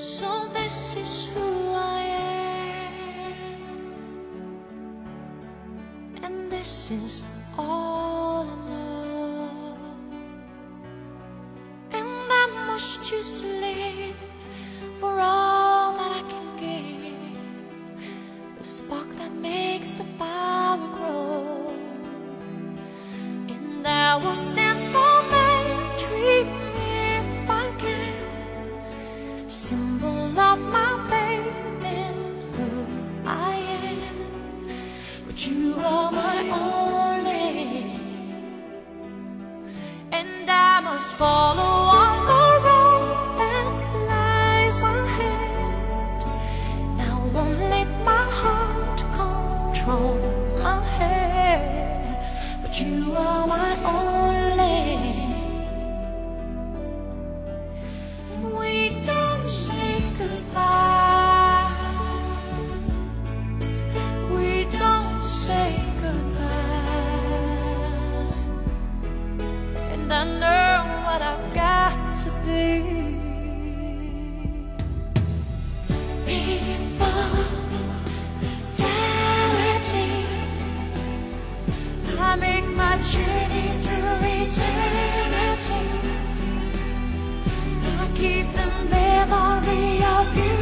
this is who I am, and this is all I know. And I must choose to live for all that I can give, the spark that makes the fire grow. And I will stand of my faith in who I am. But you are my only, and I must follow on the road that lies ahead. I won't let my heart control my head, but you are my only. What I've got to be. I make my journey through eternity. I keep the memory of you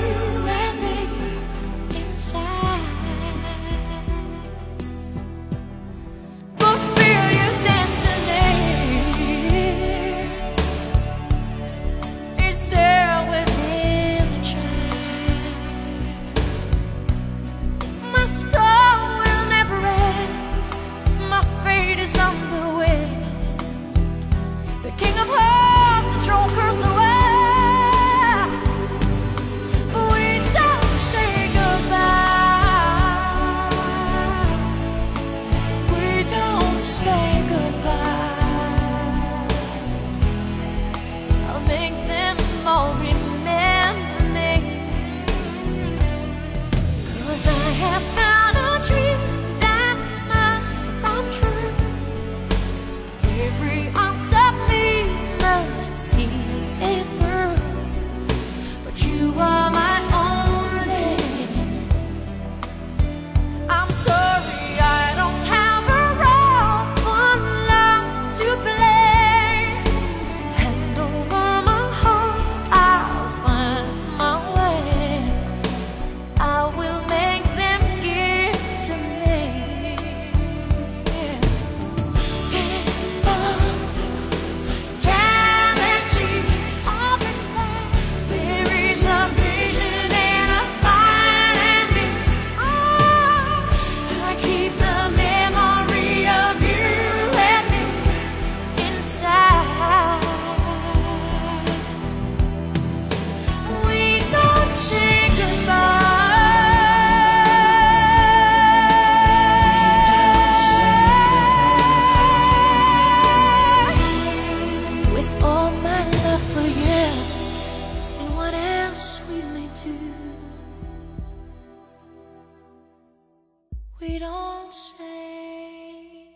we don't say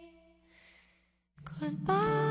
goodbye.